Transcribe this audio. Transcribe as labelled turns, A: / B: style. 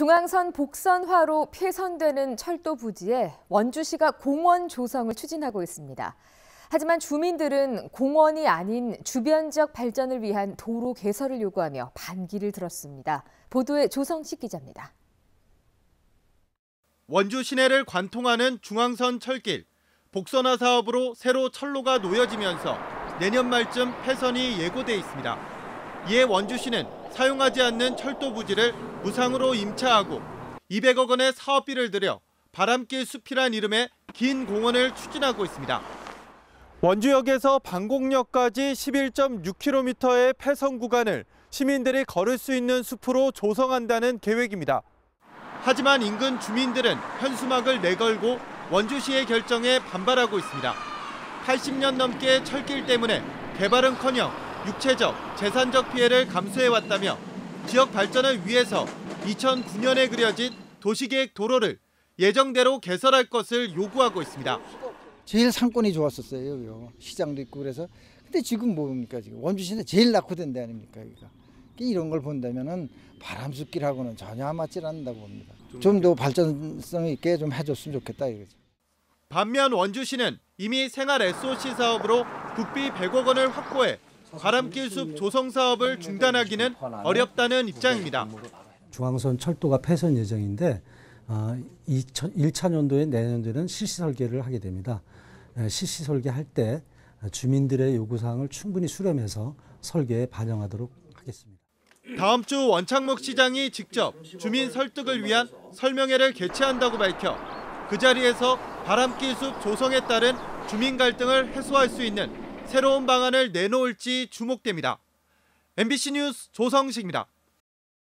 A: 중앙선 복선화로 폐선되는 철도 부지에 원주시가 공원 조성을 추진하고 있습니다. 하지만 주민들은 공원이 아닌 주변 지역 발전을 위한 도로 개설을 요구하며 반기를 들었습니다. 보도에 조성식 기자입니다.
B: 원주 시내를 관통하는 중앙선 철길. 복선화 사업으로 새로 철로가 놓여지면서 내년 말쯤 폐선이 예고돼 있습니다. 이에 원주시는 사용하지 않는 철도 부지를 무상으로 임차하고 200억 원의 사업비를 들여 바람길 숲이란 이름의 긴 공원을 추진하고 있습니다. 원주역에서 방곡역까지 11.6km의 폐선 구간을 시민들이 걸을 수 있는 숲으로 조성한다는 계획입니다. 하지만 인근 주민들은 현수막을 내걸고 원주시의 결정에 반발하고 있습니다. 80년 넘게 철길 때문에 개발은커녕 육체적, 재산적 피해를 감수해왔다며 지역 발전을 위해서 2009년에 그려진 도시계획 도로를 예정대로 개설할 것을 요구하고 있습니다.
C: 제일 상권이 좋았었어요. 여기요. 시장도 있고 그래서. 근데 지금 뭡니까 지금 원주시는 제일 낙후된 데 아닙니까 여기가. 이런 걸 본다면은 바람숲길하고는 전혀 맞질 않는다고 봅니다. 좀 더 발전성 있게 좀 해줬으면 좋겠다 이거죠.
B: 반면 원주시는 이미 생활 SOC 사업으로 국비 100억 원을 확보해 바람길 숲 조성 사업을 중단하기는 어렵다는 입장입니다.
D: 중앙선 철도가 폐선 예정인데 1차 년도에 내년도에는 실시 설계를 하게 됩니다. 실시 설계할 때 주민들의 요구사항을 충분히 수렴해서 설계에 반영하도록 하겠습니다.
B: 다음 주 원창목 시장이 직접 주민 설득을 위한 설명회를 개최한다고 밝혀 그 자리에서 바람길 숲 조성에 따른 주민 갈등을 해소할 수 있는 새로운 방안을 내놓을지 주목됩니다. MBC 뉴스 조성식입니다.